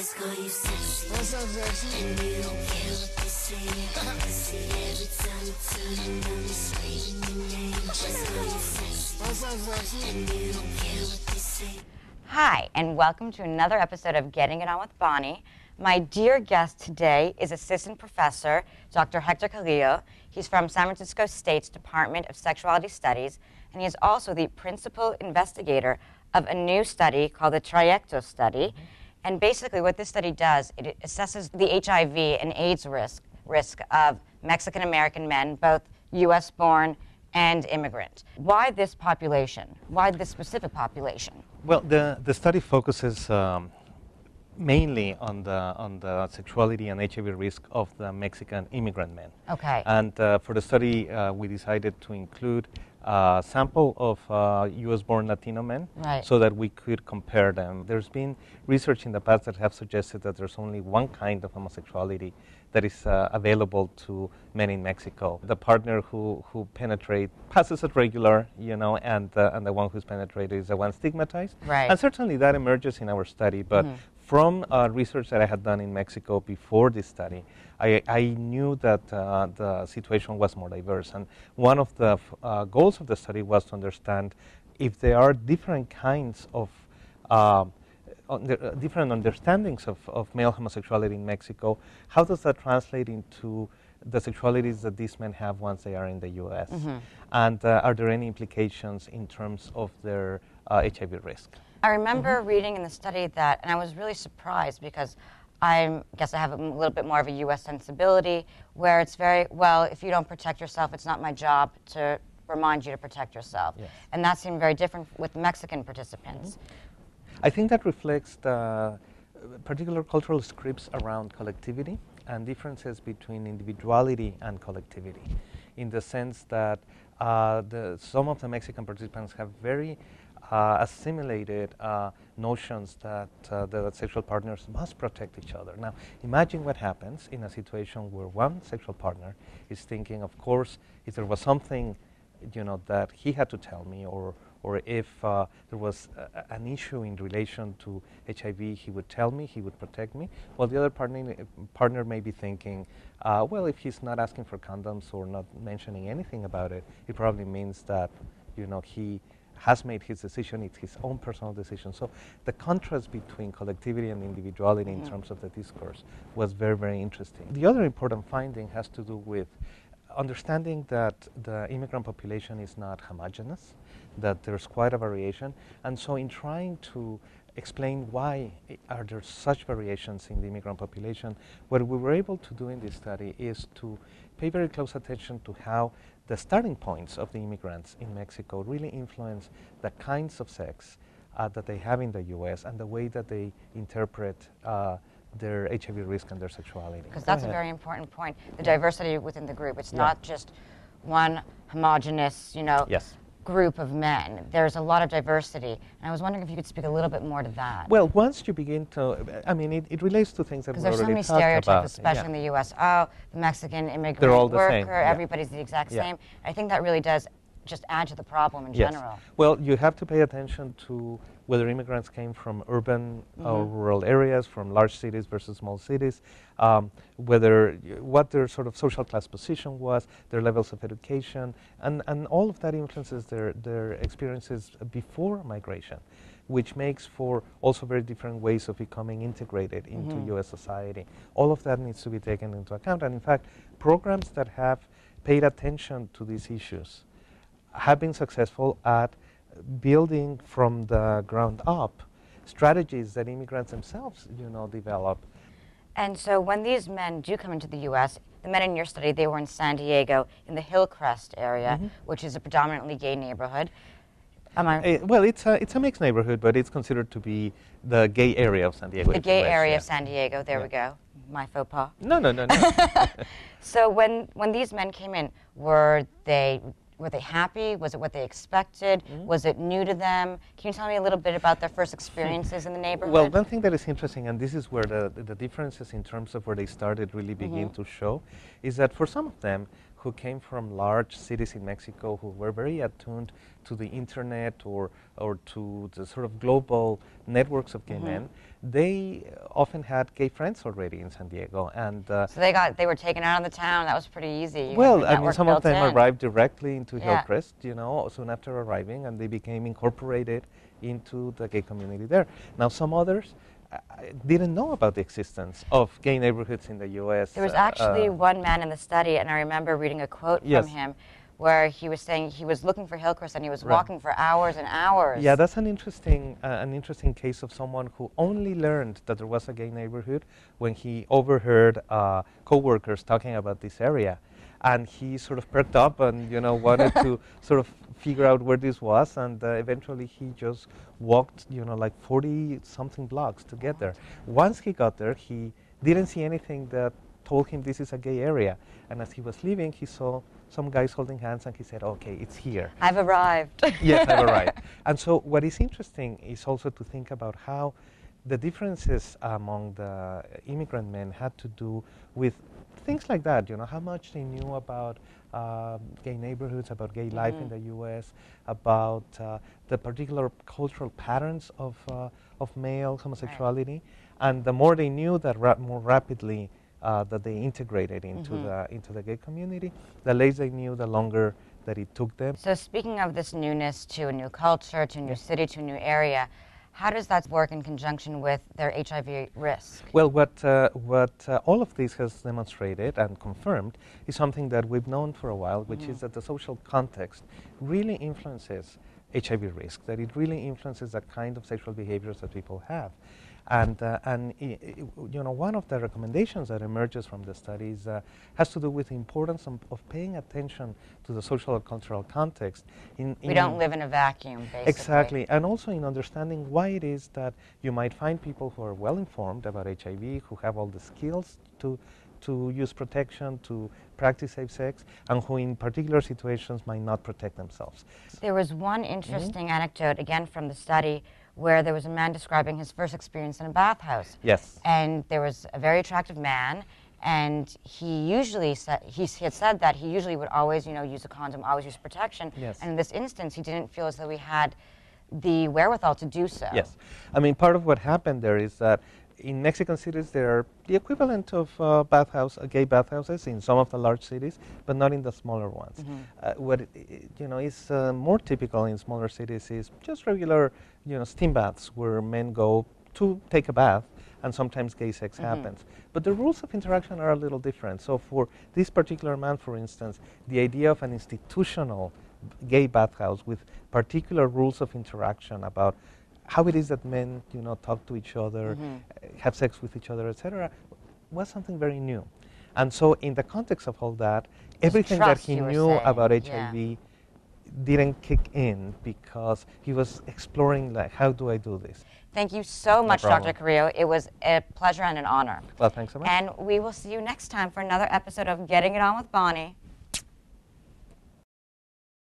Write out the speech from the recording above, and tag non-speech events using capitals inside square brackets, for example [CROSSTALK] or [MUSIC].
Boys call you sexy. What's up, sexy? And you don't care what they say. [LAUGHS] I see every time you turn around, they screaming your name. Boys call you sexy. What's up, sexy? And you don't care what they say. Hi, and welcome to another episode of Getting It On with Bonnie. My dear guest today is Assistant Professor Dr. Hector Carrillo. He's from San Francisco State's Department of Sexuality Studies, and he is also the principal investigator of a new study called the Trayectos Study. Mm-hmm. And basically, what this study does, it assesses the HIV and AIDS risk, risk of Mexican American men, both U.S. born and immigrant. Why this population? Why this specific population? Well, the, the study focuses um, mainly on the, on the sexuality and HIV risk of the Mexican immigrant men. Okay. And uh, for the study, uh, we decided to include a sample of uh, US born Latino men Right. so that we could compare them. There's been research in the past that have suggested that there's only one kind of homosexuality that is uh, available to men in Mexico. The partner who, who penetrate passes it regular, you know, and, uh, and the one who's penetrated is the one stigmatized. Right. And certainly that emerges in our study, but from uh, research that I had done in Mexico before this study, I, I knew that uh, the situation was more diverse. And one of the f- uh, goals of the study was to understand if there are different kinds of um, under, uh, different understandings of, of male homosexuality in Mexico, how does that translate into the sexualities that these men have once they are in the U.S.? And uh, are there any implications in terms of their uh, HIV risk? I remember reading in the study that, and I was really surprised because I guess I have a little bit more of a U.S. sensibility where it's very, well, if you don't protect yourself, it's not my job to remind you to protect yourself. Yes. And that seemed very different with Mexican participants. I think that reflects the uh, particular cultural scripts around collectivity and differences between individuality and collectivity, in the sense that uh, the, some of the Mexican participants have very assimilated uh, notions that uh, the sexual partners must protect each other. Now, imagine what happens in a situation where one sexual partner is thinking, of course, if there was something you know that he had to tell me or or if uh, there was an issue in relation to HIV he would tell me he would protect me while the other partner partner may be thinking uh, well if he's not asking for condoms or not mentioning anything about it it probably means that you know he has made his decision it's his own personal decision. So the contrast between collectivity and individuality in terms of the discourse was very very interesting. The other important finding has to do with understanding that the immigrant population is not homogenous, that there's quite a variation, and so in trying to explain why are there such variations in the immigrant population, what we were able to do in this study is to pay very close attention to how the starting points of the immigrants in Mexico really influence the kinds of sex uh, that they have in the U.S. and the way that they interpret uh, their HIV risk and their sexuality. Because that's a very important point the diversity within the group. It's not just one homogenous, you know, Yes. Group of men. There's a lot of diversity. And I was wondering if you could speak a little bit more to that. Well, once you begin to, I mean, it, it relates to things that Because we there's so many stereotypes, about. especially yeah. in the U.S. Oh, the Mexican immigrant all the worker, same, yeah. everybody's the exact Yeah. same. I think that really does just add to the problem in Yes. general. Well, you have to pay attention to whether immigrants came from urban or Mm-hmm. rural areas, from large cities versus small cities, um, whether what their sort of social class position was, their levels of education, and, and all of that influences their, their experiences before migration, which makes for also very different ways of becoming integrated into Mm-hmm. U.S. society. All of that needs to be taken into account, and in fact, programs that have paid attention to these issues have been successful at building from the ground up strategies that immigrants themselves, you know, develop. And so when these men do come into the U.S., the men in your study, they were in San Diego, in the Hillcrest area, Mm-hmm. which is a predominantly gay neighborhood. Am I? Eh, well, it's a, it's a mixed neighborhood, but it's considered to be the gay area of San Diego. the gay area yeah. of San Diego. There we go. My faux pas. No, no, no, no. [LAUGHS] [LAUGHS] So when when these men came in, were they were they happy? Was it what they expected? Mm-hmm. Was it new to them? Can you tell me a little bit about their first experiences in the [LAUGHS] neighborhood? Well, one thing that is interesting, and this is where the, the, differences in terms of where they started really begin Mm-hmm. to show, is that for some of them who came from large cities in Mexico who were very attuned to the internet or, or to the sort of global networks of gay Mm-hmm. men, they often had gay friends already in San Diego. And uh, So they got they were taken out of the town. That was pretty easy. You well, I mean, some of them in. arrived directly into Yeah. Hillcrest, you know, soon after arriving, and they became incorporated into the gay community there. Now, some others uh, didn't know about the existence of gay neighborhoods in the U.S. There was actually uh, one man in the study, and I remember reading a quote Yes. from him where he was saying he was looking for Hillcrest and he was Right. walking for hours and hours. Yeah, that's an interesting, uh, an interesting case of someone who only learned that there was a gay neighborhood when he overheard uh, coworkers talking about this area, and he sort of perked up and you know wanted to [LAUGHS] sort of figure out where this was, and uh, eventually he just walked, you know, like 40 something blocks to get there. Once he got there, he didn't see anything that told him this is a gay area, and as he was leaving, he saw some guys holding hands, and he said, "Okay, it's here." I've arrived. yes, I've arrived. [LAUGHS] And so, what is interesting is also to think about how the differences among the immigrant men had to do with things like that. You know, how much they knew about um, gay neighborhoods, about gay life in Mhm. the U.S., about uh, the particular cultural patterns of uh, of male homosexuality, and the more they knew, that ra- more rapidly. Uh, that they integrated into Mhm. the into the gay community. The less they knew, the longer that it took them. so speaking of this newness to a new culture, to a new city, to a new area, how does that work in conjunction with their HIV risk? Well, what, uh, what uh, all of this has demonstrated and confirmed is something that we've known for a while, which is that the social context really influences HIV risk, that it really influences the kind of sexual behaviors that people have. And, uh, and you know, one of the recommendations that emerges from the studies uh, has to do with the importance of, of paying attention to the social and cultural context. In, We don't live in a vacuum, basically. Exactly, and also in understanding why it is that you might find people who are well informed about HIV, who have all the skills to to use protection, to practice safe sex, and who in particular situations might not protect themselves. There was one interesting anecdote, again from the study, where there was a man describing his first experience in a bathhouse. Yes. And there was a very attractive man, and he usually said, he, he had said that he usually would always, you know, use a condom, always use protection. Yes. And in this instance, he didn't feel as though he had the wherewithal to do so. Yes. I mean, part of what happened there is that in Mexican cities, there are the equivalent of uh, bathhouse, uh, gay bathhouses in some of the large cities, but not in the smaller ones. Uh, what it, you know is uh, more typical in smaller cities is just regular, you know, steam baths where men go to take a bath, and sometimes gay sex happens. But the rules of interaction are a little different. So for this particular man, for instance, the idea of an institutional gay bathhouse with particular rules of interaction about how it is that men, you know, talk to each other, Mm-hmm. uh, have sex with each other, etc., was something very new. And so, in the context of all that, everything that he knew saying, about yeah. HIV didn't kick in because he was exploring, like, how do I do this? Thank you so much, Dr. problem. Carrillo. It was a pleasure and an honor. Well, thanks so much. And we will see you next time for another episode of Getting It On with Bonnie.